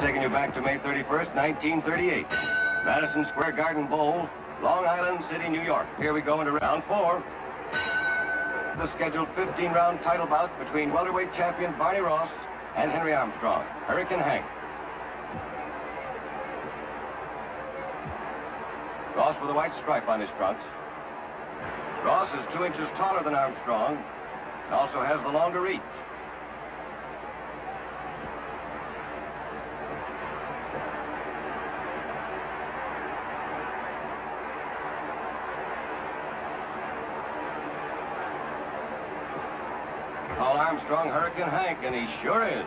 Taking you back to May 31st, 1938. Madison Square Garden Bowl, Long Island City, New York. Here we go into round four. The scheduled 15-round title bout between welterweight champion Barney Ross and Henry Armstrong. Hurricane Hank. Ross with a white stripe on his trunks. Ross is two inches taller than Armstrong and also has the longer reach. Armstrong, Hurricane Hank, and he sure is.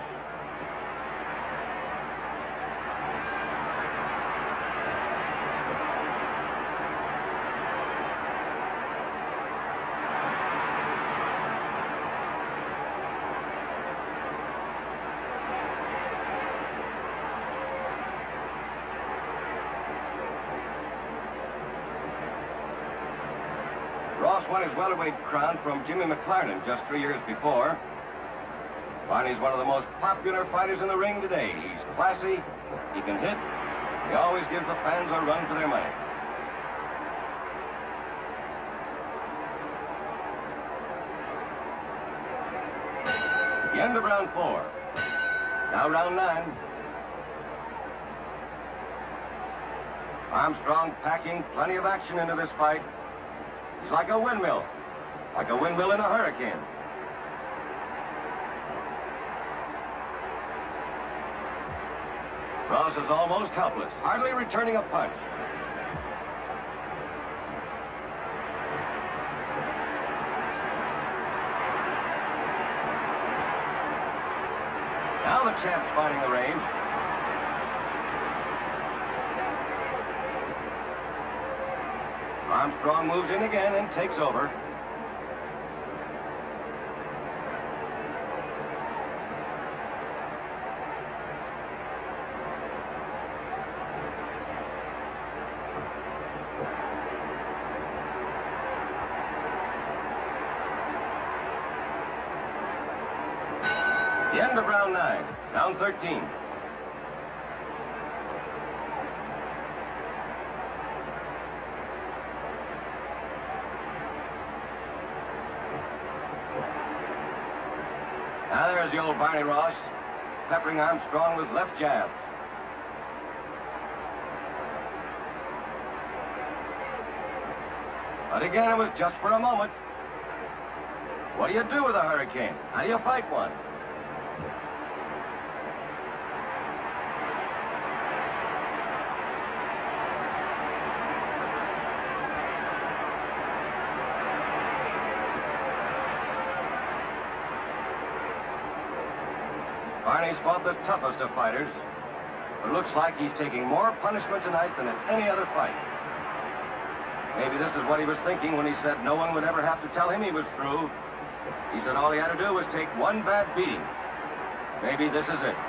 Ross won his welterweight crown from Jimmy McLarnin just three years before. Barney's one of the most popular fighters in the ring today. He's classy, he can hit, he always gives the fans a run for their money. The end of round four. Now round nine. Armstrong packing plenty of action into this fight. He's like a windmill, like a windmill in a hurricane. Ross is almost helpless, hardly returning a punch. Now the champ's finding the range. Armstrong moves in again and takes over. The end of round nine, round 13. Now there's the old Barney Ross, peppering Armstrong with left jabs. But again, it was just for a moment. What do you do with a hurricane? How do you fight one? Barney's fought the toughest of fighters. But looks like he's taking more punishment tonight than at any other fight. Maybe this is what he was thinking when he said no one would ever have to tell him he was through. He said all he had to do was take one bad beating. Maybe this is it.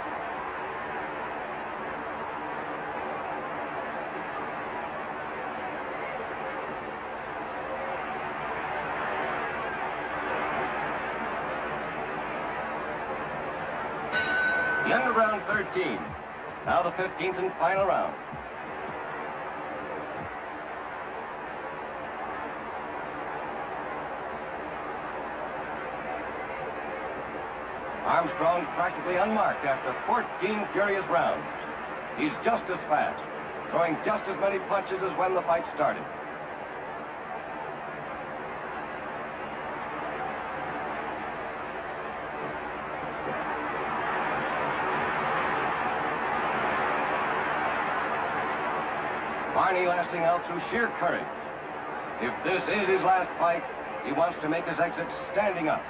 Round 13. Now the 15th and final round. Armstrong practically unmarked after 14 furious rounds. He's just as fast, throwing just as many punches as when the fight started. Lasting out through sheer courage. If this is his last fight, he wants to make his exit standing up.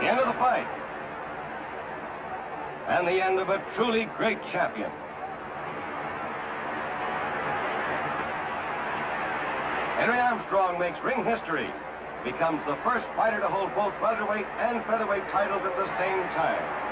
The end of the fight. And the end of a truly great champion. Henry Armstrong makes ring history. Becomes the first fighter to hold both welterweight and featherweight titles at the same time.